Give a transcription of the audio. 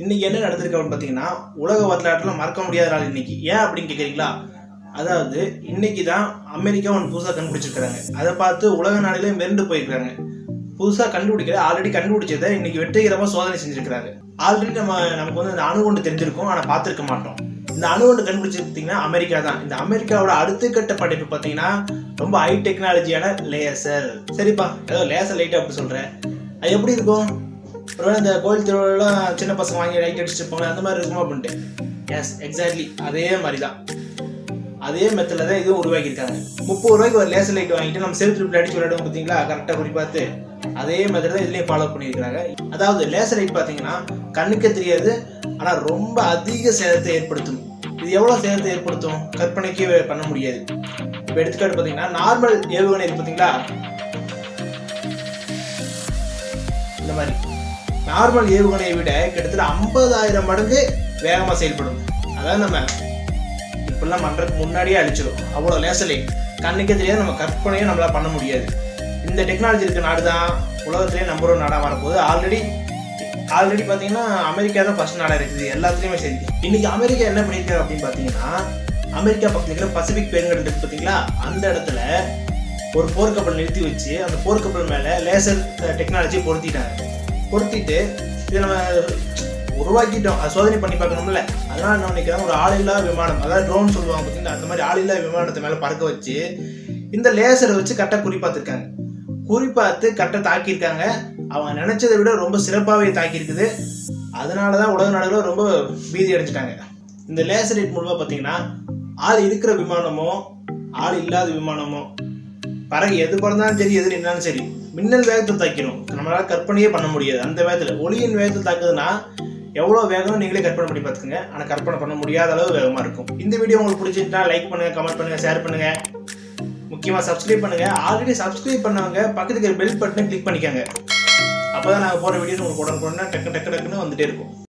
இன்னைக்கு என்ன நடந்திருக்கு அப்படின்னு பார்த்தீங்கன்னா உலக வரலாற்றில் மறக்க முடியாத நாள் இன்னைக்கு. ஏன் அப்படின்னு கேட்குறீங்களா அதாவது இன்னைக்கு தான் அமெரிக்கா ஒன்று புதுசாக கண்டுபிடிச்சிருக்கிறாங்க. அதை பார்த்து உலக நாடுகளே மிரண்டு போயிருக்காங்க புதுசாக கண்டுபிடிக்கிற ஆல்ரெடி கண்டுபிடிச்சதை இன்னைக்கு வெற்றிகரமாக சோதனை செஞ்சிருக்கிறாங்க. ஆல்ரெடி நம்ம நமக்கு வந்து இந்த அணுகுண்டு தெரிஞ்சிருக்கோம் ஆனால் பார்த்துருக்க மாட்டோம். இந்த அணு ஒன்று கண்டுபிடிச்சிருந்தீங்கன்னா அமெரிக்கா தான். இந்த அமெரிக்காவோட அடுத்த கட்ட படைப்பு பார்த்தீங்கன்னா ரொம்ப ஹை டெக்னாலஜியான லேசர் சரிப்பா ஏதோ லேசர் லைட் அப்படி சொல்கிறேன் அது எப்படி இருக்கும்? ஒருவேளை இந்த கோயில் திருவிழாலாம் சின்ன பசங்க வாங்கி லைட் அடிச்சுட்டு அந்த மாதிரி இருக்குமா அப்படின்ட்டு. எஸ் எக்ஸாக்ட்லி அதே மாதிரி தான் அதே மெத்தில் தான் இதுவும் உருவாக்கியிருக்காங்க. முப்பது ரூபாய்க்கு ஒரு லேசர் லைட் வாங்கிட்டு நம்ம செல்ஃப் ட்ரிப்பில் அடிச்சு விளையாடுவோம் பார்த்தீங்களா? கரெக்டாக குறி பார்த்து அதே மெத்தட் தான் இதுலேயும் ஃபாலோ பண்ணியிருக்காங்க அதாவது லேசர் லைட் பார்த்தீங்கன்னா கண்ணுக்கே தெரியாது ஆனால் ரொம்ப அதிக சேதத்தை ஏற்படுத்தும். இது எவ்வளோ சேதத்தை ஏற்படுத்தும்? கற்பனைக்கே பண்ண முடியாது. இப்போ எடுத்துக்காட்டு பார்த்தீங்கன்னா நார்மல் ஏவுகணை இருக்கு பார்த்தீங்களா? இந்த மாதிரி. நார்மல் ஏவுகணையை விட கிட்டத்தட்ட ஐம்பதாயிரம் மடங்கு வேகமாக செயல்படும். அதாவது நம்ம இப்படிலாம் பண்ணுறதுக்கு முன்னாடியே அழிச்சிடும் அவ்வளோ லேசர் கண்ணுக்கே தெரியாது நம்ம கற்பனையும் நம்மளால் பண்ண முடியாது. இந்த டெக்னாலஜி இருக்க நாடு தான் உலகத்துலேயே நம்பர் ஒன் நாடாக வரப்போகுது ஆல்ரெடி ஆல்ரெடி பார்த்தீங்கன்னா அமெரிக்கா தான் ஃபஸ்ட் நாடாக இருக்குது. எல்லாத்துலேயுமே சரி. இன்றைக்கி அமெரிக்கா என்ன பண்ணியிருக்காரு அப்படின்னு பார்த்தீங்கன்னா அமெரிக்கா பக்கத்தில் இருக்கிற பசிபிக் பெருங்கடல் இருக்குது பார்த்தீங்களா அந்த இடத்துல ஒரு போர்க்கப்பல் நிறுத்தி வச்சு அந்த போர்க்கப்பல் மேலே லேசர் டெக்னாலஜி பொருத்திட்டாங்க. பொருத்திட்டு இதை நம்ம உருவாக்கிட்டோம். அது சோதனை பண்ணி பார்க்கணும்ல. அதனால என்ன நினைக்கிறேன் ஒரு ஆளில்லா விமானம் அதாவது ட்ரோன் சொல்லுவாங்க பார்த்தீங்கன்னா அந்த மாதிரி ஆளில்லா விமானத்தை மேலே பறக்க வச்சு இந்த லேசரை வச்சு கரெக்டாக குறிப்பாத்திருக்காங்க குறிப்பாத்து கரெக்டாக தாக்கியிருக்காங்க. அவங்க நினைச்சதை விட ரொம்ப சிறப்பாகவே தாக்கியிருக்குது. அதனால தான் உலக நாடுகளும் ரொம்ப பீதி அடைஞ்சிட்டாங்க. இந்த லேசர் லைட் மூலமாக பார்த்தீங்கன்னா ஆள் இருக்கிற விமானமோ ஆள் இல்லாத விமானமோ பறகு எது பிறந்தாலும் சரி எது நின்னாலும் சரி மின்னல் வேகத்தில் தாக்கிடும் நம்மளால கற்பனையே பண்ண முடியாது. அந்த வேகத்தில் ஒளியின் வேகத்தில் தாக்குதுன்னா எவ்வளோ வேகமும் நீங்களே கற்பனை பண்ணி பார்த்துக்கங்க. ஆனால் கற்பனை பண்ண முடியாத அளவு வேகமாக இருக்கும். இந்த வீடியோ உங்களுக்கு பிடிச்சிருந்தா லைக் பண்ணுங்க கமெண்ட் பண்ணுங்க ஷேர் பண்ணுங்க. முக்கியமாக சப்ஸ்கிரைப் பண்ணுங்க. ஆல்ரெடி சப்ஸ்கிரைப் பண்ணவங்க பக்கத்துக்கு பெல் பட்டனை கிளிக் பண்ணிக்கோங்க. அப்போ தான் நாங்கள் போகிற வீடியோஸ் உங்களுக்கு உடனுக்குடனே டக்கு டக்கு டக்குன்னு வந்துகிட்டே இருக்கும்.